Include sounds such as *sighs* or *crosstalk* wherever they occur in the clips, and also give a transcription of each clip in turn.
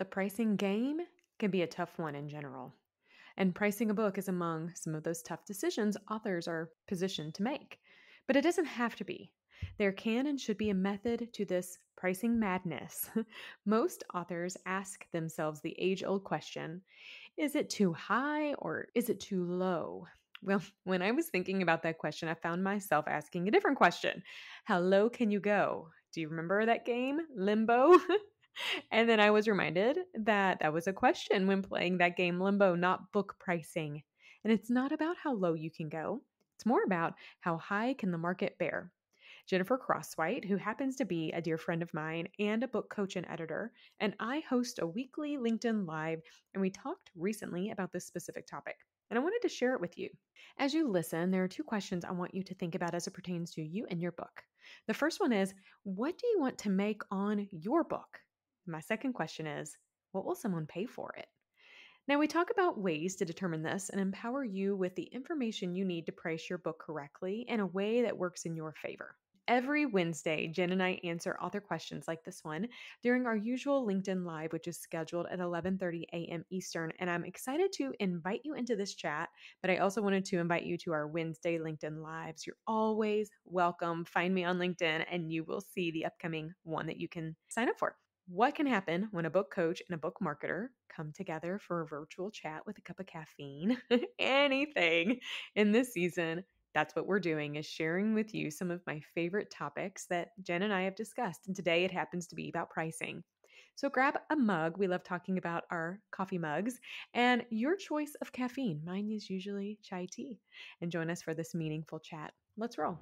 The pricing game can be a tough one in general. And pricing a book is among some of those tough decisions authors are positioned to make. But it doesn't have to be. There can and should be a method to this pricing madness. *laughs* Most authors ask themselves the age old question is it too high or is it too low? Well, *laughs* when I was thinking about that question, I found myself asking a different question How low can you go? Do you remember that game, Limbo? *laughs* and then I was reminded that that was a question when playing that game Limbo, not book pricing. And it's not about how low you can go, it's more about how high can the market bear. Jennifer Crosswhite, who happens to be a dear friend of mine and a book coach and editor, and I host a weekly LinkedIn Live, and we talked recently about this specific topic. And I wanted to share it with you. As you listen, there are two questions I want you to think about as it pertains to you and your book. The first one is What do you want to make on your book? My second question is What will someone pay for it? Now, we talk about ways to determine this and empower you with the information you need to price your book correctly in a way that works in your favor. Every Wednesday, Jen and I answer author questions like this one during our usual LinkedIn Live, which is scheduled at 11:30 a.m. Eastern. And I'm excited to invite you into this chat, but I also wanted to invite you to our Wednesday LinkedIn Lives. You're always welcome. Find me on LinkedIn and you will see the upcoming one that you can sign up for. What can happen when a book coach and a book marketer come together for a virtual chat with a cup of caffeine? *laughs* Anything in this season. That's what we're doing is sharing with you some of my favorite topics that Jen and I have discussed. And today it happens to be about pricing. So grab a mug. We love talking about our coffee mugs and your choice of caffeine. Mine is usually chai tea. And join us for this meaningful chat. Let's roll.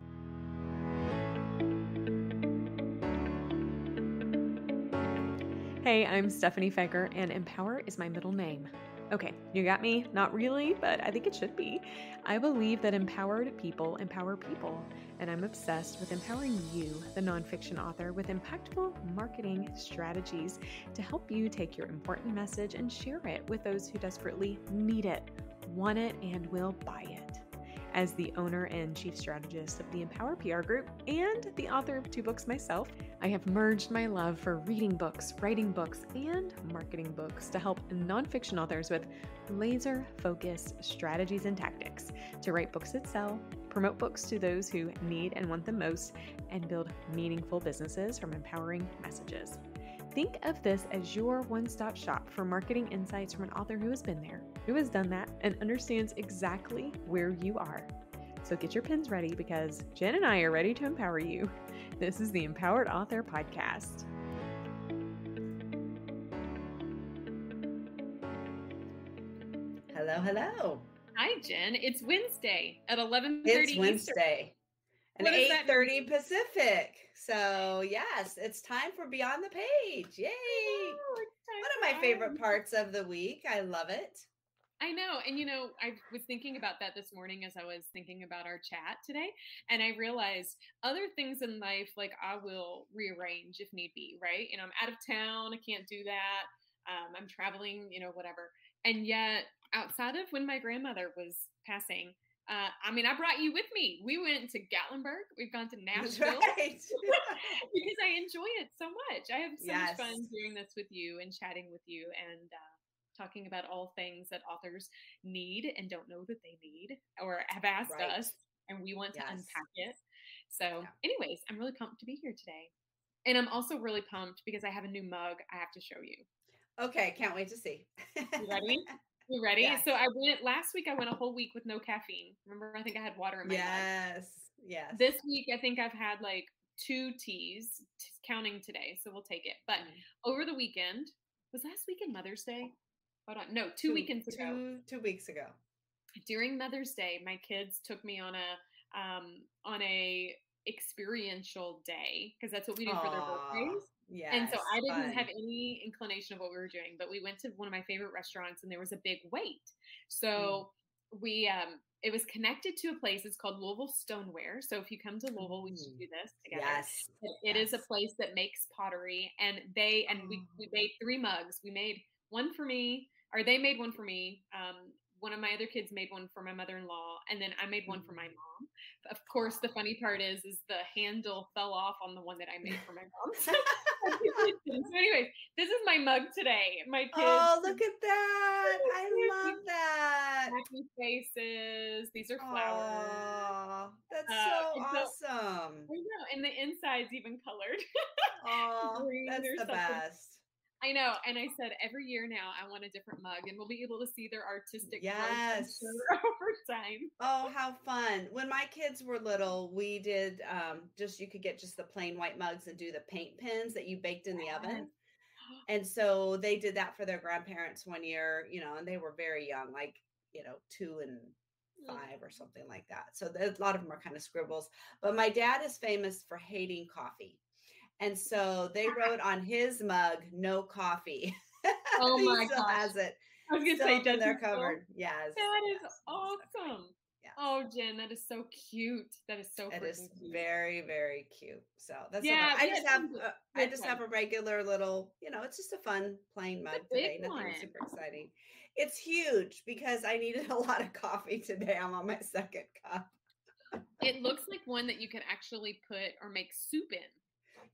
Hey, I'm Stephanie Feger, and Empower is my middle name. Okay, you got me? Not really, but I think it should be. I believe that empowered people empower people, and I'm obsessed with empowering you, the nonfiction author, with impactful marketing strategies to help you take your important message and share it with those who desperately need it, want it, and will buy it as the owner and chief strategist of the Empower PR Group and the author of two books myself, I have merged my love for reading books, writing books, and marketing books to help nonfiction authors with laser focused strategies and tactics to write books that sell, promote books to those who need and want them most, and build meaningful businesses from empowering messages. Think of this as your one stop shop for marketing insights from an author who has been there, who has done that, and understands exactly where you are. So get your pens ready because Jen and I are ready to empower you. *laughs* This is the Empowered Author Podcast. Hello, hello. Hi, Jen. It's Wednesday at 11:30 It's Wednesday and 8.30 Pacific. So yes, it's time for Beyond the Page. Yay. Oh, One of my favorite parts of the week. I love it. I know. And you know, I was thinking about that this morning as I was thinking about our chat today. And I realized other things in life, like I will rearrange if need be, right? You know, I'm out of town, I can't do that. Um, I'm traveling, you know, whatever. And yet, outside of when my grandmother was passing, uh, I mean, I brought you with me. We went to Gatlinburg. We've gone to *laughs* Nashville right. *laughs* *laughs* because I enjoy it so much. I have so yes. much fun doing this with you and chatting with you and uh, talking about all things that authors need and don't know that they need or have asked right. us, and we want yes. to unpack it. So, yeah. anyways, I'm really pumped to be here today, and I'm also really pumped because I have a new mug I have to show you. Okay, can't wait to see. you ready? You ready? Yeah. So I went last week. I went a whole week with no caffeine. Remember, I think I had water in my yes, mug. yes. This week, I think I've had like two teas, counting today. So we'll take it. But mm. over the weekend, was last weekend Mother's Day? Hold on, no, two, two weekends ago. Two, two weeks ago. During Mother's Day, my kids took me on a um on a experiential day because that's what we do Aww. for their birthdays. Yeah. And so I didn't fun. have any inclination of what we were doing, but we went to one of my favorite restaurants and there was a big wait. So mm. we um it was connected to a place. It's called Louisville Stoneware. So if you come to Louisville, we should mm. do this together. Yes. It yes. is a place that makes pottery and they and we, we oh. made three mugs. We made one for me, or they made one for me. Um, one of my other kids made one for my mother-in-law and then i made one for my mm. mom. Of course the funny part is is the handle fell off on the one that i made for my *laughs* mom. *laughs* So, anyways this is my mug today. My kids oh look at that. *laughs* I love that. Happy faces. These are flowers. Oh, that's uh, so awesome. I know and the inside's even colored. Oh that's the best I know. And I said every year now I want a different mug and we'll be able to see their artistic yes. *laughs* over time. Oh, how fun. When my kids were little, we did um, just you could get just the plain white mugs and do the paint pins that you baked in the oven. And so they did that for their grandparents one year, you know, and they were very young, like, you know, two and mm. five or something like that. So a lot of them are kind of scribbles. But my dad is famous for hating coffee. And so they wrote *laughs* on his mug, "No coffee." *laughs* Oh my still gosh. has it. I was gonna say, in their cupboard. Yes, that is awesome. Yeah. Oh, Jen, that is so cute. That is so. It is cute. very, very cute. So that's yeah. I just have, uh, I just have a regular little, you know, it's just a fun plain mug today. Nothing one. super exciting. It's huge because I needed a lot of coffee today. I'm on my second cup. it looks like one that you can actually put or make soup in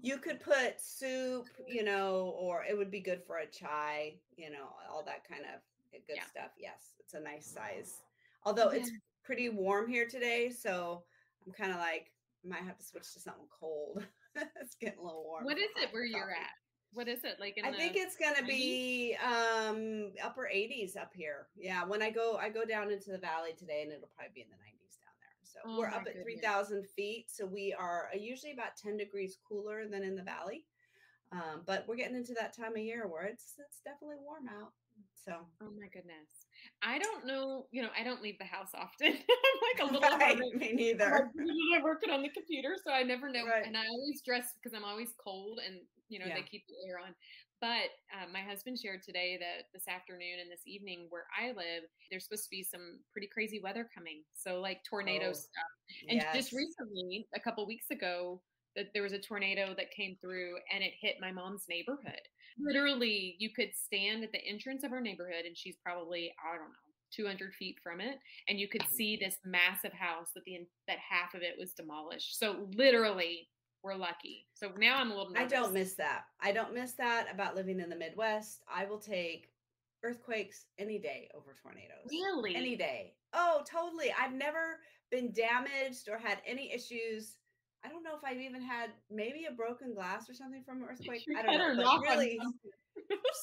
you could put soup, you know, or it would be good for a chai, you know, all that kind of good yeah. stuff. Yes, it's a nice size. Although yeah. it's pretty warm here today, so I'm kind of like might have to switch to something cold. *laughs* it's getting a little warm. What is it where you're at? What is it like? I think it's gonna 90s? be um upper 80s up here. Yeah, when I go, I go down into the valley today, and it'll probably be in the 90s. So oh we're up at 3,000 feet. So we are uh, usually about 10 degrees cooler than in the valley. Um, but we're getting into that time of year where it's it's definitely warm out. So oh my goodness, I don't know. You know, I don't leave the house often. *laughs* I'm like a *laughs* little right, me neither. I'm working on the computer, so I never know. Right. And I always dress because I'm always cold, and you know yeah. they keep the air on. But uh, my husband shared today that this afternoon and this evening where I live, there's supposed to be some pretty crazy weather coming. So like tornado oh, stuff. And yes. just recently, a couple weeks ago, that there was a tornado that came through and it hit my mom's neighborhood. Literally, you could stand at the entrance of her neighborhood and she's probably, I don't know, 200 feet from it and you could mm-hmm. see this massive house that the that half of it was demolished so literally we're lucky. So now I'm a little. Nervous. I don't miss that. I don't miss that about living in the Midwest. I will take earthquakes any day over tornadoes. Really? Any day. Oh, totally. I've never been damaged or had any issues. I don't know if I've even had maybe a broken glass or something from an earthquake. I don't know. Really,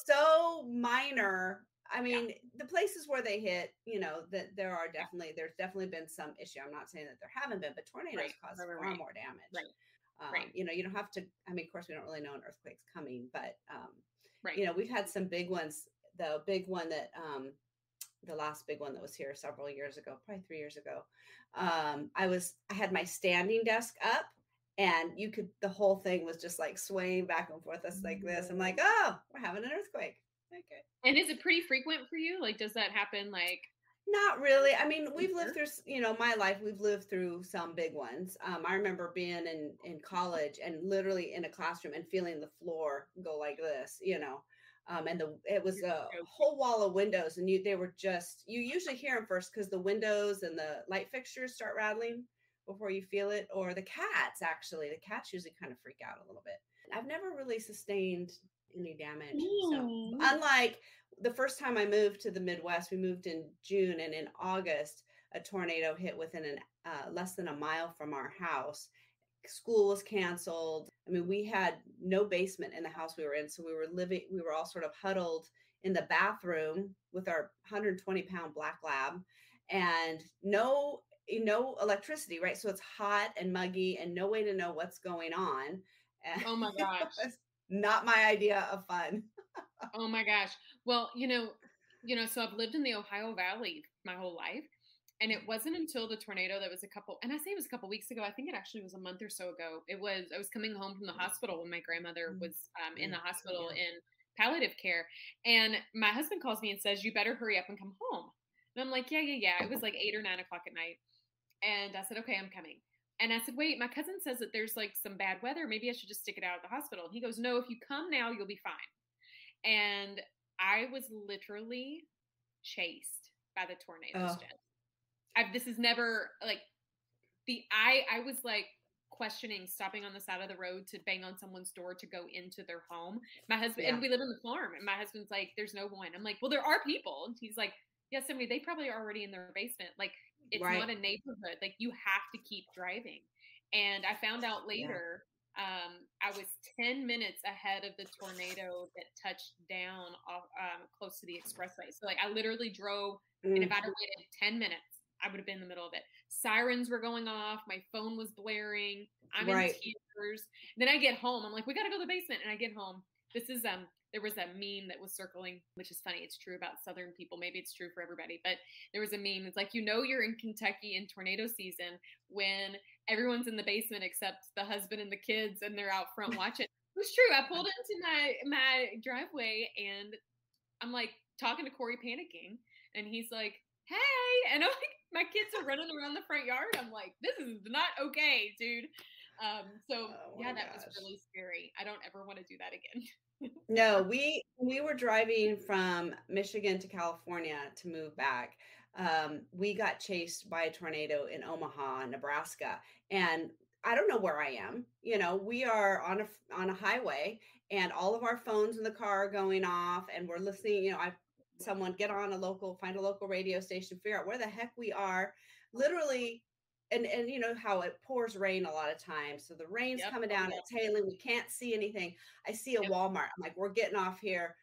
so minor. I mean, yeah. the places where they hit, you know, that there are definitely there's definitely been some issue. I'm not saying that there haven't been, but tornadoes right. cause right, far right. more damage. Right. Um, right. You know, you don't have to. I mean, of course, we don't really know an earthquake's coming, but um, right. You know, we've had some big ones. The big one that um, the last big one that was here several years ago, probably three years ago. Um, I was I had my standing desk up, and you could the whole thing was just like swaying back and forth us like this. I'm like, oh, we're having an earthquake. Okay. And is it pretty frequent for you? Like, does that happen like not really. I mean, we've lived through, you know, my life, we've lived through some big ones. Um, I remember being in, in college and literally in a classroom and feeling the floor go like this, you know. Um, and the it was a whole wall of windows, and you they were just you usually hear them first because the windows and the light fixtures start rattling before you feel it, or the cats actually. The cats usually kind of freak out a little bit. I've never really sustained any damage. So unlike the first time I moved to the Midwest, we moved in June, and in August, a tornado hit within an uh, less than a mile from our house. School was canceled. I mean, we had no basement in the house we were in, so we were living. We were all sort of huddled in the bathroom with our 120 pound black lab, and no no electricity. Right, so it's hot and muggy, and no way to know what's going on. And *laughs* oh my gosh! not my idea of fun. *laughs* oh my gosh. Well, you know, you know, so I've lived in the Ohio Valley my whole life. And it wasn't until the tornado that was a couple, and I say it was a couple weeks ago. I think it actually was a month or so ago. It was, I was coming home from the hospital when my grandmother mm, was um, in the hospital yeah. in palliative care. And my husband calls me and says, You better hurry up and come home. And I'm like, Yeah, yeah, yeah. It was like eight or nine o'clock at night. And I said, Okay, I'm coming. And I said, wait, my cousin says that there's like some bad weather. Maybe I should just stick it out at the hospital. And he goes, no, if you come now, you'll be fine. And I was literally chased by the tornadoes. Oh. I've, this is never like the I I was like questioning stopping on the side of the road to bang on someone's door to go into their home. My husband yeah. and we live on the farm, and my husband's like, "There's no one." I'm like, "Well, there are people." And he's like, "Yes, "Yeah, somebody. They probably are already in their basement. Like, it's right. not a neighborhood. Like, you have to keep driving." And I found out later. Yeah. Um, I was 10 minutes ahead of the tornado that touched down off, um, close to the expressway. So, like, I literally drove, mm-hmm. and if I'd waited 10 minutes, I would have been in the middle of it. Sirens were going off. My phone was blaring. I'm right. in tears. Then I get home. I'm like, we got to go to the basement. And I get home. This is um. There was a meme that was circling, which is funny. It's true about Southern people. Maybe it's true for everybody, but there was a meme. It's like you know you're in Kentucky in tornado season when everyone's in the basement except the husband and the kids, and they're out front *laughs* watching. It was true. I pulled into my my driveway and I'm like talking to Corey, panicking, and he's like, "Hey," and I'm like, my kids are running around the front yard. I'm like, this is not okay, dude. Um, so oh yeah, that gosh. was really scary. I don't ever want to do that again. No, we we were driving from Michigan to California to move back. Um, we got chased by a tornado in Omaha, Nebraska, and I don't know where I am. You know, we are on a on a highway, and all of our phones in the car are going off, and we're listening. You know, I someone get on a local find a local radio station figure out where the heck we are literally and and you know how it pours rain a lot of times so the rain's yep. coming down yep. it's hailing we can't see anything i see a yep. walmart i'm like we're getting off here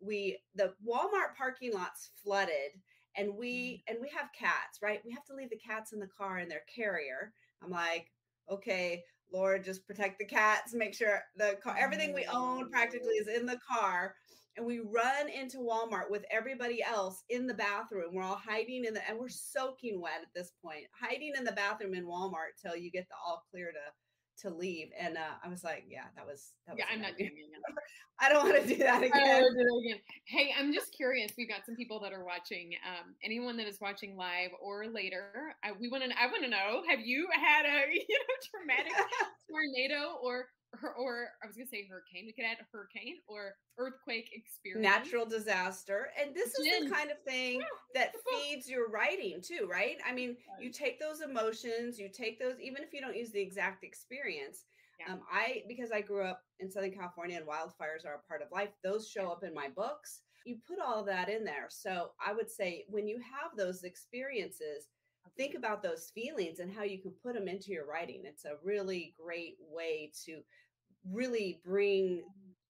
we the walmart parking lot's flooded and we mm. and we have cats right we have to leave the cats in the car in their carrier i'm like okay lord just protect the cats make sure the car everything we own practically is in the car and we run into Walmart with everybody else in the bathroom. We're all hiding in the and we're soaking wet at this point, hiding in the bathroom in Walmart till you get the all clear to to leave. And uh, I was like, yeah, that was that was yeah. I'm not doing it again. *laughs* I don't want to do that again. Do again. Hey, I'm just curious. We've got some people that are watching. Um, anyone that is watching live or later, I, we want to. I want to know: Have you had a *laughs* you know traumatic *laughs* tornado or or, or I was gonna say hurricane. We could add hurricane or earthquake experience, natural disaster, and this is the kind of thing that feeds your writing too, right? I mean, you take those emotions, you take those, even if you don't use the exact experience. Yeah. Um, I because I grew up in Southern California and wildfires are a part of life. Those show up in my books. You put all of that in there. So I would say when you have those experiences, think about those feelings and how you can put them into your writing. It's a really great way to really bring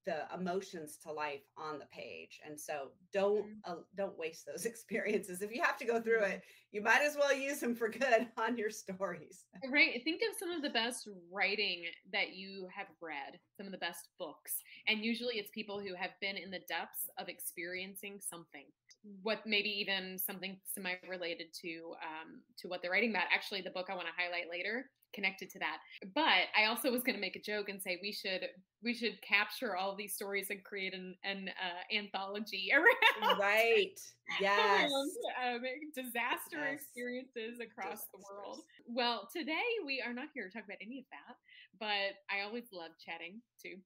the emotions to life on the page and so don't mm-hmm. uh, don't waste those *laughs* experiences. If you have to go through it you might as well use them for good *laughs* on your stories. Right think of some of the best writing that you have read some of the best books and usually it's people who have been in the depths of experiencing something. What maybe even something semi related to um, to what they're writing about. Actually the book i want to highlight later connected to that. But I also was going to make a joke and say we should we should capture all these stories and create an, an uh, anthology *laughs* around right yes around, um, disaster yes. experiences across Disasters. the world. Well, today we are not here to talk about any of that, but I always love chatting too.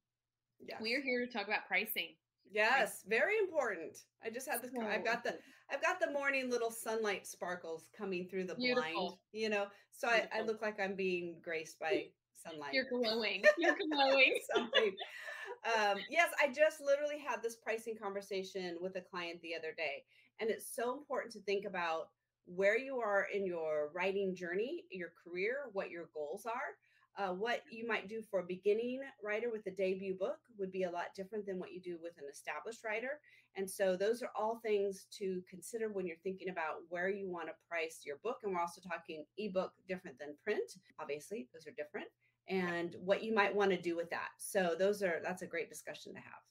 Yes. We are here to talk about pricing. Yes, very important. I just had this. So I've got the I've got the morning little sunlight sparkles coming through the Beautiful. blind. You know, so I, I, look like I'm being graced *laughs* by sunlight. You're *laughs* glowing. You're glowing. *laughs* Something. Um, yes, I just literally had this pricing conversation with a client the other day, and it's so important to think about where you are in your writing journey, your career, what your goals are uh, what you might do for a beginning writer with a debut book would be a lot different than what you do with an established writer. And so, those are all things to consider when you're thinking about where you want to price your book. And we're also talking ebook different than print. Obviously, those are different, and what you might want to do with that. So, those are that's a great discussion to have.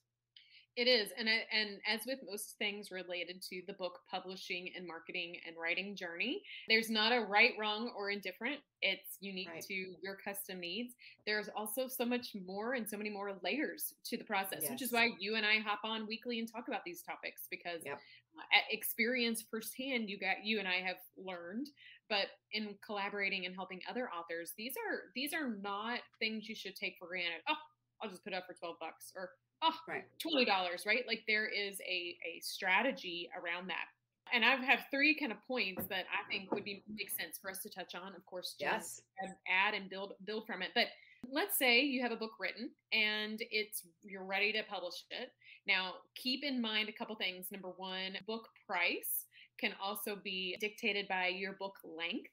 It is, and I, and as with most things related to the book publishing and marketing and writing journey, there's not a right, wrong, or indifferent. It's unique right. to your custom needs. There's also so much more and so many more layers to the process, yes. which is why you and I hop on weekly and talk about these topics because yep. uh, experience firsthand, you got you and I have learned. But in collaborating and helping other authors, these are these are not things you should take for granted. Oh, I'll just put up for twelve bucks or oh, right. $20, right? Like there is a, a strategy around that. And I have three kind of points that I think would be make sense for us to touch on. Of course, yes, add, and build build from it. But let's say you have a book written and it's you're ready to publish it. Now, keep in mind a couple things. Number one, book price can also be dictated by your book length.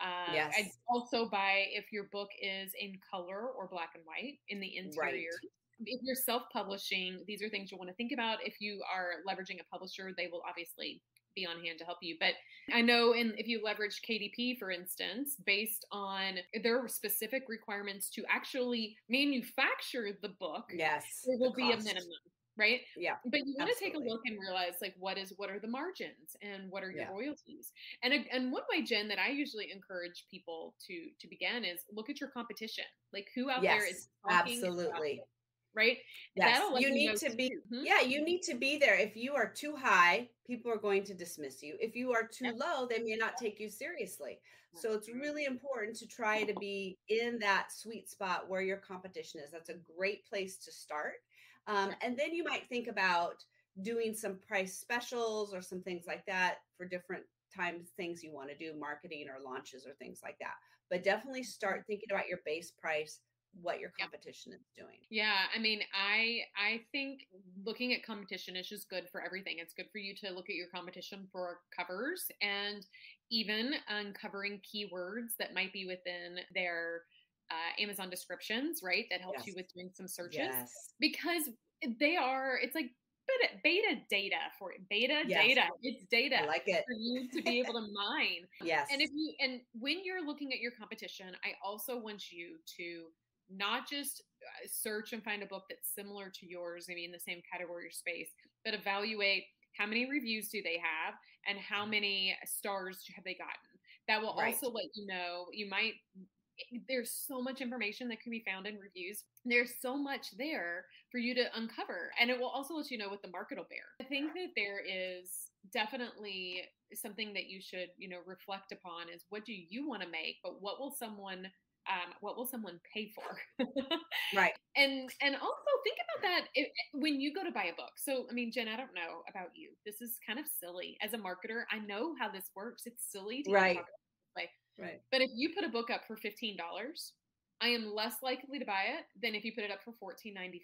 Uh, yes. And also by if your book is in color or black and white in the interior. Right. If you're self publishing, these are things you'll want to think about. If you are leveraging a publisher, they will obviously be on hand to help you. But I know in if you leverage KDP, for instance, based on their specific requirements to actually manufacture the book, yes, there will be a minimum right? Yeah. But you want to take a look and realize like what is what are the margins and what are your yeah. royalties? And and one way, Jen, that I usually encourage people to to begin is look at your competition. Like who out yes, there is absolutely right? Yes, you need to be. Mm-hmm. Yeah, you need to be there. If you are too high, people are going to dismiss you. If you are too yep. low, they may not take you seriously. So it's really important to try to be in that sweet spot where your competition is. That's a great place to start. Um, and then you might think about doing some price specials or some things like that for different times things you want to do marketing or launches or things like that but definitely start thinking about your base price what your competition is doing yeah i mean i i think looking at competition is just good for everything it's good for you to look at your competition for covers and even uncovering keywords that might be within their uh, Amazon descriptions, right? That helps yes. you with doing some searches yes. because they are, it's like beta, beta data for it. Beta yes. data. It's data. I like it. For you to be able to mine. yes. And if you, and when you're looking at your competition, I also want you to not just uh, search and find a book that's similar to yours, maybe in the same category or space, but evaluate how many reviews do they have and how mm-hmm. many stars have they gotten. That will right. also let you know you might there's so much information that can be found in reviews. There's so much there for you to uncover. And it will also let you know what the market will bear. I think that there is definitely something that you should, you know, reflect upon is what do you want to make, but what will someone um, what will someone pay for right *laughs* and and also think about that if, when you go to buy a book so i mean jen i don't know about you this is kind of silly as a marketer i know how this works it's silly to right Right. But if you put a book up for $15, I am less likely to buy it than if you put it up for $14.95.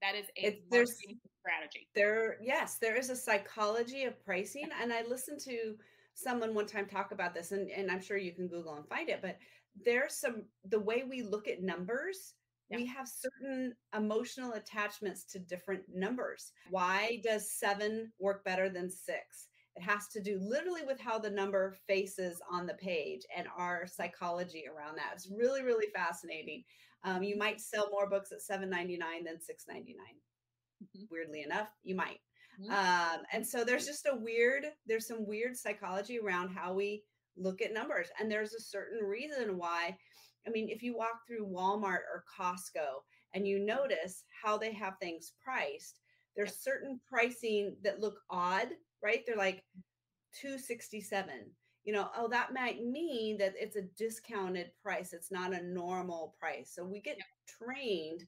That is a it's, there's, strategy. There, yes, there is a psychology of pricing. And I listened to someone one time talk about this, and, and I'm sure you can Google and find it, but there's some the way we look at numbers yeah. we have certain emotional attachments to different numbers. Why does seven work better than six? It has to do literally with how the number faces on the page and our psychology around that. It's really, really fascinating. Um, you might sell more books at seven ninety nine than six ninety nine. Mm-hmm. Weirdly enough, you might. Mm-hmm. Um, and so there's just a weird, there's some weird psychology around how we look at numbers. And there's a certain reason why. I mean, if you walk through Walmart or Costco and you notice how they have things priced, there's certain pricing that look odd right? They're like 267. You know, oh, that might mean that it's a discounted price. It's not a normal price. So we get trained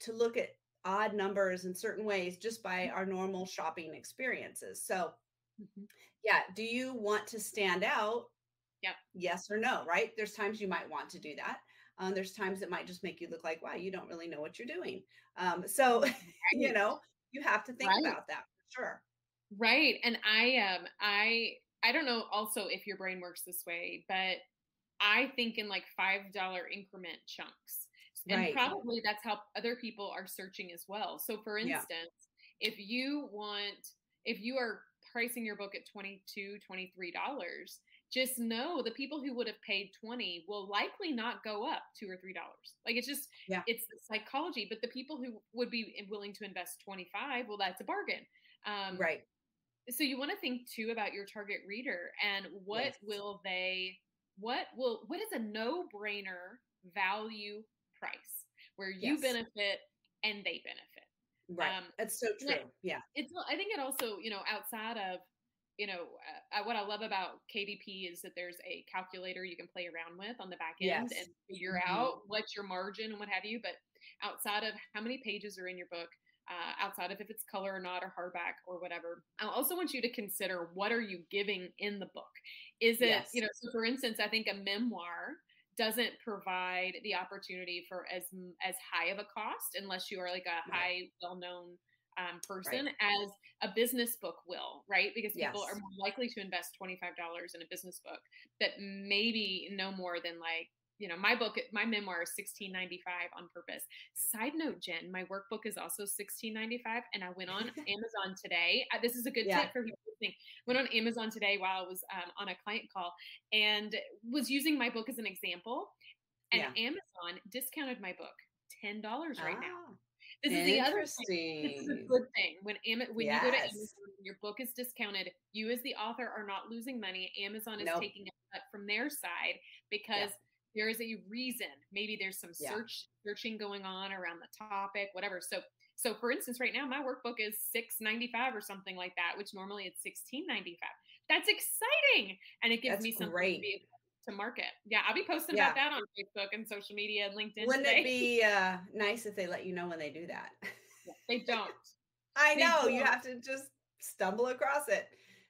to look at odd numbers in certain ways just by our normal shopping experiences. So, mm-hmm. yeah, do you want to stand out? Yeah. Yes or no, right? There's times you might want to do that. Um, there's times it might just make you look like, wow, you don't really know what you're doing. Um, so, *laughs* you know, you have to think right. about that for sure. Right. And I um I I don't know also if your brain works this way, but I think in like $5 increment chunks. And right. probably that's how other people are searching as well. So for instance, yeah. if you want if you are pricing your book at 22 $23, just know the people who would have paid 20 will likely not go up two or three dollars. Like it's just yeah. it's the psychology but the people who would be willing to invest 25 well that's a bargain. Um, right. so you want to think too about your target reader and what yes. will they what will what is a no-brainer value price where you yes. benefit and they benefit right um, that's so true yeah it's i think it also you know outside of you know uh, what i love about kdp is that there's a calculator you can play around with on the back end yes. and figure mm-hmm. out what's your margin and what have you but outside of how many pages are in your book uh, outside of if it's color or not or hardback or whatever. I also want you to consider what are you giving in the book? Is it, yes. you know, so for instance, I think a memoir doesn't provide the opportunity for as as high of a cost unless you are like a high well-known um, person right. as a business book will, right? Because people yes. are more likely to invest $25 in a business book that maybe no more than like you know, my book, my memoir is sixteen ninety five on purpose. Side note, Jen, my workbook is also sixteen ninety five, and I went on *laughs* Amazon today. This is a good yeah. tip for people listening. Went on Amazon today while I was um, on a client call and was using my book as an example, and yeah. Amazon discounted my book ten dollars right now. Ah, this is the other thing. This is a good thing. When Am- when yes. you go to Amazon, your book is discounted. You as the author are not losing money. Amazon is nope. taking a cut from their side because yeah there is a reason. Maybe there's some yeah. search searching going on around the topic, whatever. So so for instance, right now my workbook is six ninety five or something like that, which normally it's sixteen ninety five. That's exciting, and it gives That's me something great. to be to market. Yeah, I'll be posting yeah. about that on Facebook and social media and LinkedIn. Wouldn't today. it be uh, nice if they let you know when they do that? they don't. *laughs* I they know don't. you have to just stumble across it.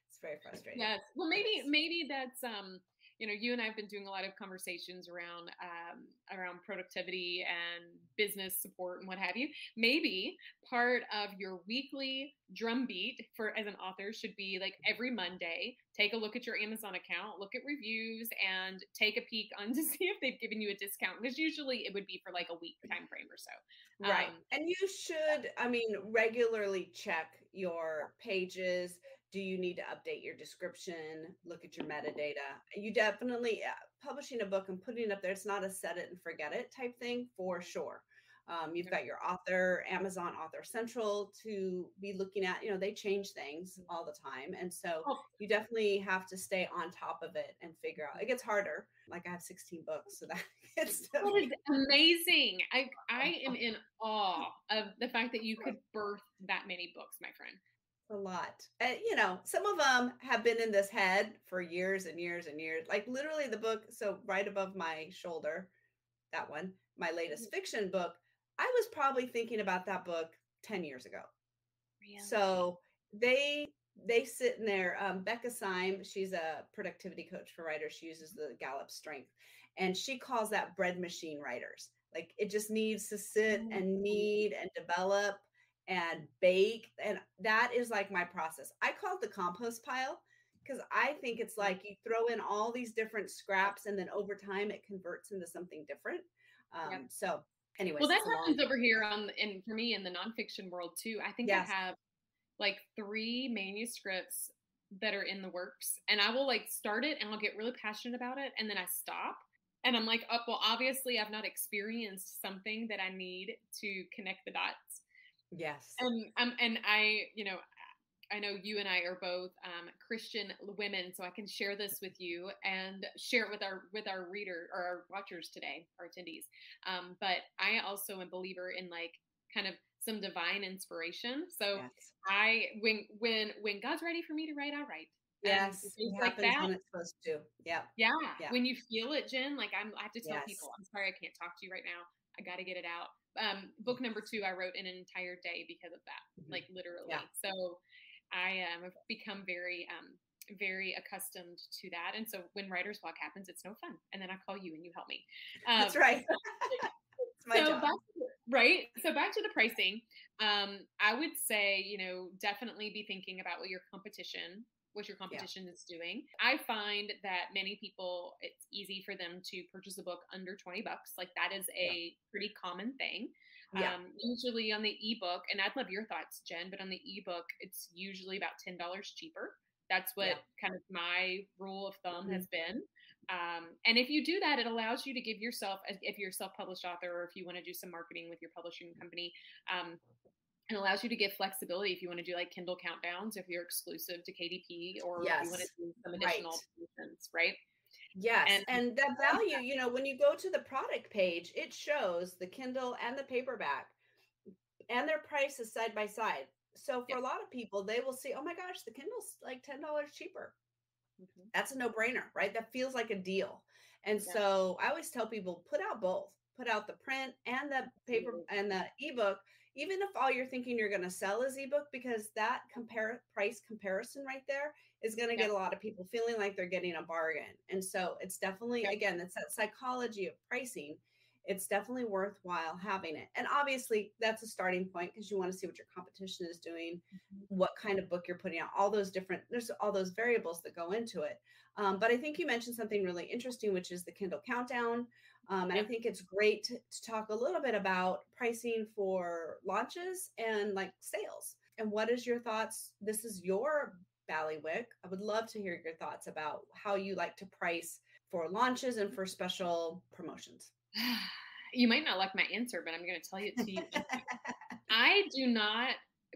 It's very frustrating. Yes. Well, maybe maybe that's um you know, you and I have been doing a lot of conversations around um, around productivity and business support and what have you. Maybe part of your weekly drumbeat for as an author should be like every Monday, take a look at your Amazon account, look at reviews, and take a peek on *laughs* to see if they've given you a discount. Because usually it would be for like a week time frame or so. Right. Um, and you should, I mean, regularly check your pages do you need to update your description look at your metadata? You definitely uh, publishing a book and putting it up there it's not a set it and forget it type thing for sure. Um, you've got your author amazon author central to be looking at you know they change things all the time and so oh. you definitely have to stay on top of it and figure out it gets harder like i have 16 books so that *laughs* it's that is amazing i i *laughs* am in awe of the fact that you could birth that many books my friend a lot. And, you know, some of them have been in this head for years and years and years. Like literally the book, so right above my shoulder, that one, my latest mm-hmm. fiction book, I was probably thinking about that book 10 years ago. Really? So they they sit in there. Um, Becca Syme, she's a productivity coach for writers. She uses the Gallup strength, and she calls that bread machine writers. Like it just needs to sit and mm-hmm. knead and develop and bake. And that is like my process. I call it the compost pile because I think it's mm. like you throw in all these different scraps and then over time it converts into something different. Um, yep. So, anyway, well, that happens long- over here on in for me in the nonfiction world too. I think yes. I have like three manuscripts that are in the works, and I will like start it and I'll get really passionate about it, and then I stop. And I'm like, oh, well, obviously, I've not experienced something that I need to connect the dots. Yes. And um, and I, you know, I know you and I are both um, Christian women, so I can share this with you and share it with our with our reader or our watchers today, our attendees. Um, but I also am a believer in like kind of some divine inspiration. So yes. I when when when God's ready for me to write, I write. Yes, it like that. when it's supposed to. Yeah. yeah. yeah. When you feel it, Jen, like I'm, I have to tell yes. people, I'm sorry, I can't talk to you right now. I got to get it out um, book number two, I wrote in an entire day because of that, mm-hmm. like literally. Yeah. So I um, have become very, um, very accustomed to that. And so when writer's block happens, it's no fun. And then I call you and you help me. Um, That's right. *laughs* so back right. So back to the pricing. Um, I would say, you know, definitely be thinking about what your competition what your competition yeah. is doing. I find that many people, it's easy for them to purchase a book under 20 bucks. Like that is a yeah. pretty common thing. Yeah. Um, usually on the ebook, and I'd love your thoughts, Jen, but on the ebook, it's usually about $10 cheaper. That's what yeah. kind of my rule of thumb mm-hmm. has been. Um, and if you do that, it allows you to give yourself, if you're a self published author or if you want to do some marketing with your publishing company, um, it allows you to give flexibility if you want to do like Kindle countdowns, if you're exclusive to KDP, or yes. you want to do some additional right. solutions, right? Yes. And, and that *laughs* value, you know, when you go to the product page, it shows the Kindle and the paperback and their prices side by side. So for yep. a lot of people, they will see, oh my gosh, the Kindle's like $10 cheaper. Mm-hmm. That's a no brainer, right? That feels like a deal. And yeah. so I always tell people put out both, put out the print and the paper mm-hmm. and the ebook even if all you're thinking you're going to sell is ebook, because that compare price comparison right there is going to get a lot of people feeling like they're getting a bargain. And so it's definitely, again, it's that psychology of pricing. It's definitely worthwhile having it. And obviously, that's a starting point because you want to see what your competition is doing, mm-hmm. what kind of book you're putting out, all those different, there's all those variables that go into it. Um, but I think you mentioned something really interesting, which is the Kindle Countdown. Um, and I think it's great to, to talk a little bit about pricing for launches and like sales. And what is your thoughts? This is your Ballywick. I would love to hear your thoughts about how you like to price for launches and for special promotions. *sighs* You might not like my answer, but I'm going to tell you it to you. *laughs* I do not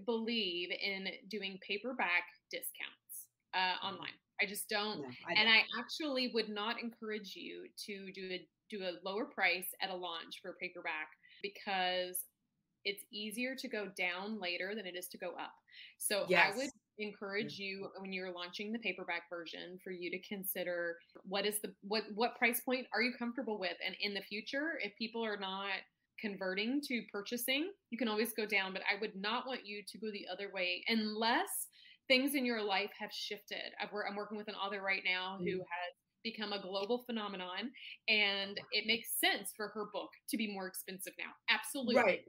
believe in doing paperback discounts uh, online. I just don't. No, I don't. And I actually would not encourage you to do a do a lower price at a launch for paperback because it's easier to go down later than it is to go up. So yes. I would encourage you when you're launching the paperback version for you to consider what is the what what price point are you comfortable with and in the future if people are not converting to purchasing you can always go down but i would not want you to go the other way unless things in your life have shifted i'm working with an author right now who mm. has become a global phenomenon and it makes sense for her book to be more expensive now absolutely right.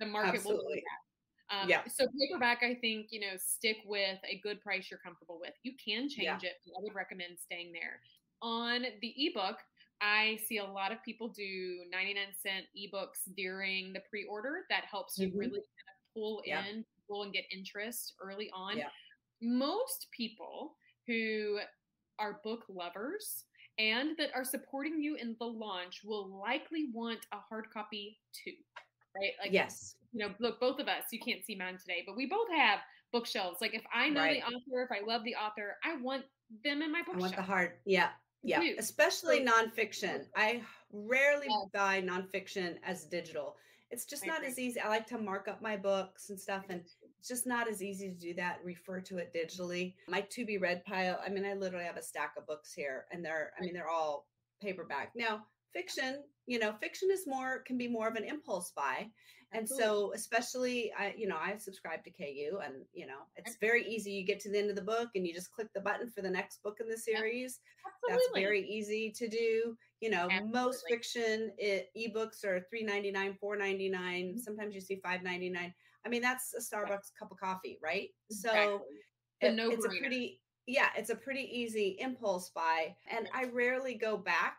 the market Absolutely. will do that um, yeah. So paperback, I think you know, stick with a good price you're comfortable with. You can change yeah. it. I would recommend staying there. On the ebook, I see a lot of people do 99 cent ebooks during the pre-order. That helps you mm-hmm. really kind of pull yeah. in people and get interest early on. Yeah. Most people who are book lovers and that are supporting you in the launch will likely want a hard copy too right? Like yes, you know, look, both of us, you can't see mine today, but we both have bookshelves. Like if I know right. the author, if I love the author, I want them in my bookshelf. I want the hard, yeah. Yeah, especially nonfiction. I rarely buy nonfiction as digital. It's just not as easy. I like to mark up my books and stuff, and just not as easy to do that. Refer to it digitally. My to be read pile. I mean, I literally have a stack of books here, and they're. I mean, they're all paperback. Now, fiction you know fiction is more can be more of an impulse buy and Absolutely. so especially i you know i subscribe to ku and you know it's very easy you get to the end of the book and you just click the button for the next book in the series Absolutely. that's very easy to do you know Absolutely. most fiction it, ebooks are 399 499 mm-hmm. sometimes you see 599 i mean that's a starbucks cup of coffee right exactly. so it, it's a pretty yeah it's a pretty easy impulse buy and i rarely go back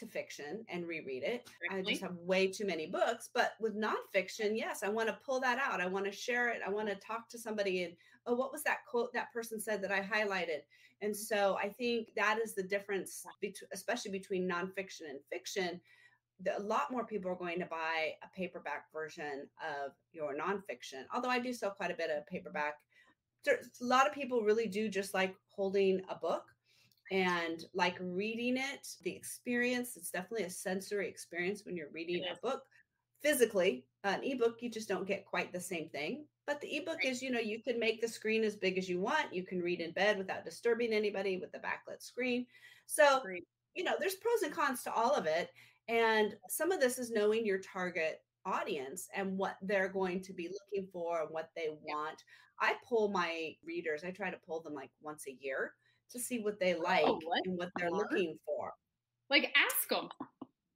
to fiction and reread it. I just have way too many books. But with nonfiction, yes, I want to pull that out. I want to share it. I want to talk to somebody and, oh, what was that quote that person said that I highlighted? And so I think that is the difference, especially between nonfiction and fiction. A lot more people are going to buy a paperback version of your nonfiction. Although I do sell quite a bit of paperback. There's a lot of people really do just like holding a book and like reading it. The experience it's definitely a sensory experience when you're reading a book. Physically an ebook you just don't get quite the same thing but the ebook is you know you can make the screen as big as you want you can read in bed without disturbing anybody with the backlit screen. So you know there's pros and cons to all of it and some of this is knowing your target audience and what they're going to be looking for and what they want i pull my readers i try to pull them like once a year to see what they oh, like oh, what? and what they're uh-huh. looking for. Like ask them.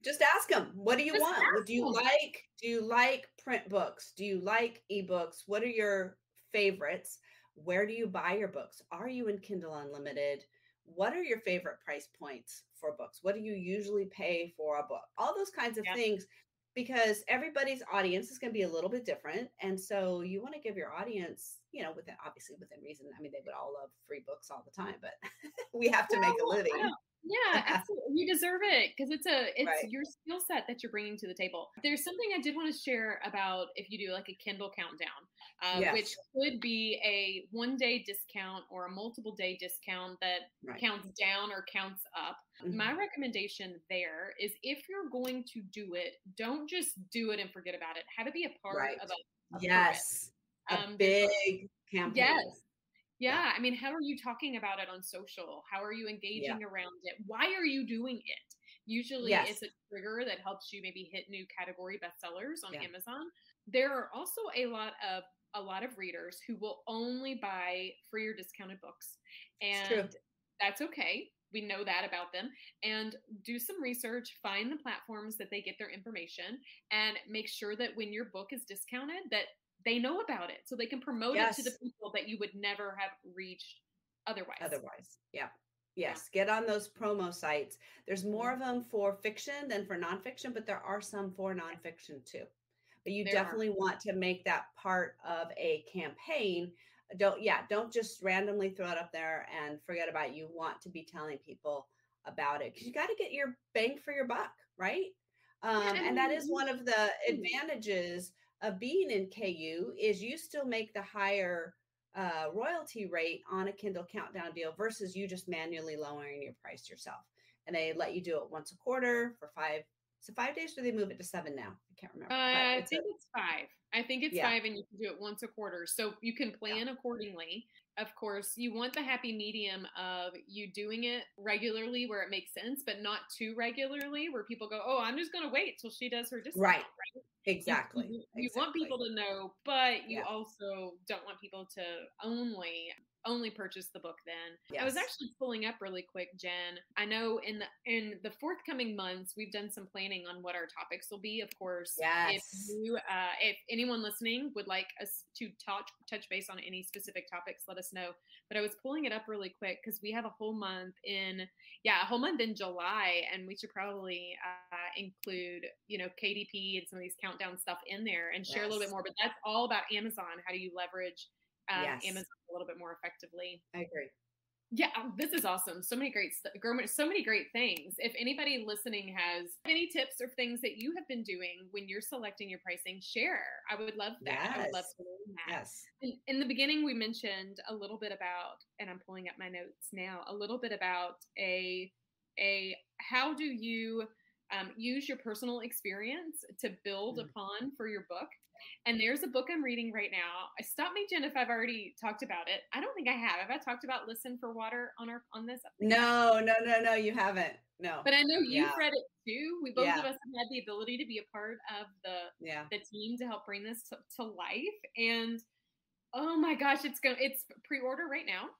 Just ask them. What do you Just want? Do you them. like do you like print books? Do you like ebooks? What are your favorites? Where do you buy your books? Are you in Kindle Unlimited? What are your favorite price points for books? What do you usually pay for a book? All those kinds of yeah. things because everybody's audience is going to be a little bit different and so you want to give your audience you know within obviously within reason i mean they would all love free books all the time but *laughs* we have to make a living yeah, *laughs* absolutely. You deserve it because it's a it's right. your skill set that you're bringing to the table. There's something I did want to share about if you do like a Kindle countdown, uh, yes. which could be a one day discount or a multiple day discount that right. counts down or counts up. Mm-hmm. My recommendation there is if you're going to do it, don't just do it and forget about it. Have it be a part right. of a, a yes, a um, big campaign. Yes, yeah. I mean, how are you talking about it on social? How are you engaging yeah. around it? Why are you doing it? Usually yes. it's a trigger that helps you maybe hit new category bestsellers on yeah. Amazon. There are also a lot of a lot of readers who will only buy free or discounted books. And that's okay. We know that about them. And do some research, find the platforms that they get their information, and make sure that when your book is discounted, that they know about it so they can promote yes. it to the people that you would never have reached otherwise. Otherwise, yeah. Yes, get on those promo sites. There's more mm-hmm. of them for fiction than for nonfiction, but there are some for nonfiction too. But you there definitely are. want to make that part of a campaign. Don't, yeah, don't just randomly throw it up there and forget about it. You want to be telling people about it because you got to get your bang for your buck, right? Um, yeah, and that is one of the mm-hmm. advantages of being in KU is you still make the higher uh, royalty rate on a Kindle Countdown deal versus you just manually lowering your price yourself. And they let you do it once a quarter for five. So five days, or they move it to seven now? I can't remember. Uh, I think a, it's five. I think it's yeah. five, and you can do it once a quarter. So you can plan yeah. accordingly. Of course, you want the happy medium of you doing it regularly where it makes sense, but not too regularly where people go, "Oh, I'm just going to wait till she does her discount." Right. right? Exactly. You, you exactly. want people to know, but you yeah. also don't want people to only only purchase the book then. Yes. I was actually pulling up really quick, Jen. I know in the in the forthcoming months we've done some planning on what our topics will be. Of course, yes. if you uh, if anyone listening would like us to touch touch base on any specific topics, let us know. But I was pulling it up really quick because we have a whole month in yeah a whole month in July, and we should probably uh, include you know KDP and some of these countdown stuff in there and share yes. a little bit more. But that's all about Amazon. How do you leverage um, yes. Amazon little bit more effectively. I agree. Yeah, um, this is awesome. So many great, so many great things. If anybody listening has any tips or things that you have been doing when you're selecting your pricing, share. I would love that. Yes. I would love to learn that. Yes. In, in the beginning, we mentioned a little bit about, and I'm pulling up my notes now, a little bit about a a how do you um, use your personal experience to build mm-hmm. upon for your book and there's a book I'm reading right now. I stop me, Jen, if I've already talked about it. I don't think I have. Have I talked about Listen for Water on our on this? No, no, no, no. You haven't. No. But I know you've yeah. read it too. We both yeah. of us have had the ability to be a part of the yeah. the team to help bring this to, to life. And oh my gosh, it's going it's pre-order right now.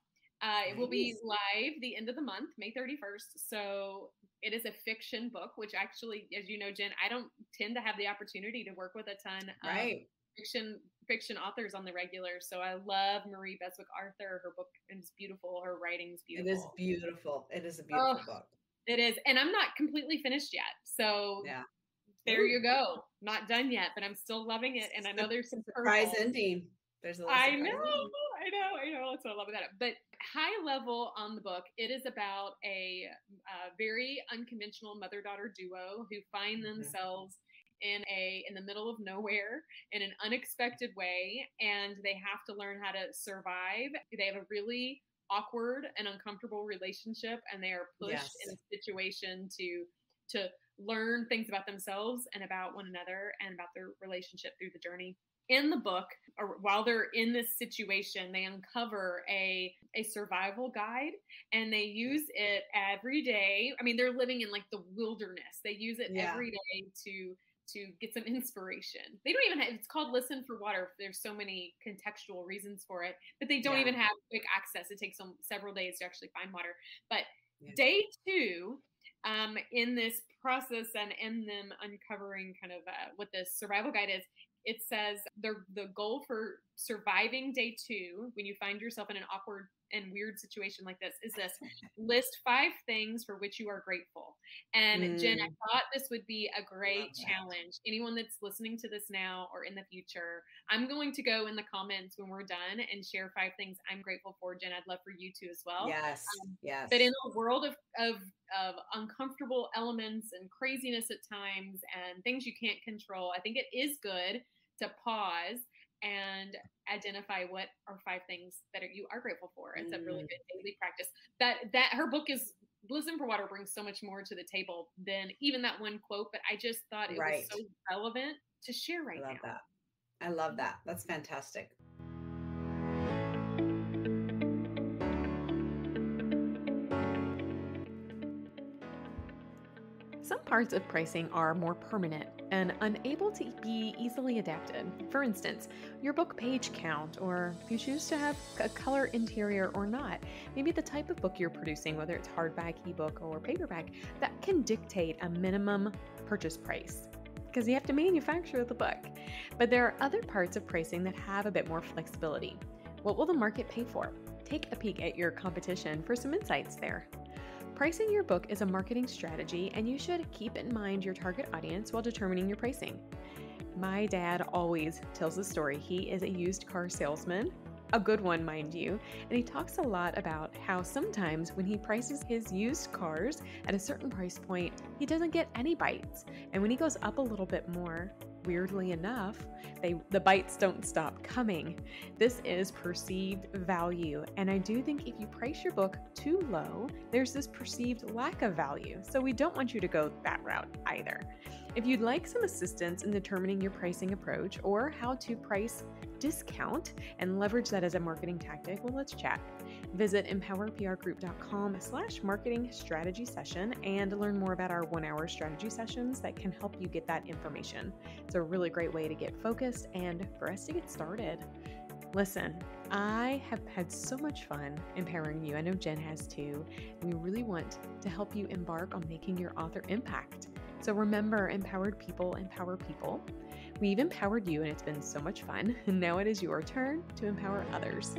Uh, it will be live the end of the month, May 31st. So it is a fiction book, which actually, as you know, Jen, I don't tend to have the opportunity to work with a ton of right. fiction fiction authors on the regular. So I love Marie Beswick Arthur. Her book is beautiful. Her writing's beautiful. It is beautiful. It is a beautiful oh, book. It is, and I'm not completely finished yet. So yeah. There Ooh. you go. Not done yet, but I'm still loving it. And I know there's some surprise ending. There's a I know, I know, I know. That's what I love about it. But high level on the book, it is about a, a very unconventional mother daughter duo who find mm-hmm. themselves in a in the middle of nowhere in an unexpected way, and they have to learn how to survive. They have a really awkward and uncomfortable relationship, and they are pushed yes. in a situation to to learn things about themselves and about one another and about their relationship through the journey in the book or while they're in this situation they uncover a a survival guide and they use it every day i mean they're living in like the wilderness they use it yeah. every day to to get some *laughs* inspiration they don't even have it's called listen for water there's so many contextual reasons for it but they don't yeah. even have quick access it takes them several days to actually find water but yeah. day two um, in this process and in them uncovering kind of uh, what this survival guide is it says the the goal for surviving day two when you find yourself in an awkward and weird situation like this is this list five things for which you are grateful. And mm. jen i thought this would be a great challenge. Anyone that's listening to this now or in the future i'm going to go in the comments when we're done and share five things i'm grateful for. Jen i'd love for you to as well. Yes um, yes but in a world of, of of uncomfortable elements and craziness at times and things you can't control i think it is good to pause and identify what are five things that are, you are grateful for. It's mm. a really mm. good daily practice. That that her book is Listen for Water brings so much more to the table than even that one quote, but I just thought it right. was so relevant to share right now. I love now. that. I love that. That's fantastic. Some parts of pricing are more permanent and unable to be easily adapted. For instance, your book page count, or if you choose to have a color interior or not, maybe the type of book you're producing, whether it's hardback, ebook, or paperback, that can dictate a minimum purchase price because you have to manufacture the book. But there are other parts of pricing that have a bit more flexibility. What will the market pay for? Take a peek at your competition for some insights there. Pricing your book is a marketing strategy, and you should keep in mind your target audience while determining your pricing. My dad always tells the story. He is a used car salesman, a good one, mind you, and he talks a lot about how sometimes when he prices his used cars at a certain price point, he doesn't get any bites. And when he goes up a little bit more, weirdly enough, they the bites don't stop coming. This is perceived value, and I do think if you price your book too low, there's this perceived lack of value. So we don't want you to go that route either. If you'd like some assistance in determining your pricing approach or how to price discount and leverage that as a marketing tactic, well, let's chat. Visit empowerprgroup.com slash marketing strategy session and learn more about our one hour strategy sessions that can help you get that information. It's a really great way to get focused and for us to get started. Listen, I have had so much fun empowering you. I know Jen has too. We really want to help you embark on making your author impact. So remember, empowered people empower people. We've empowered you, and it's been so much fun. And *laughs* now it is your turn to empower others.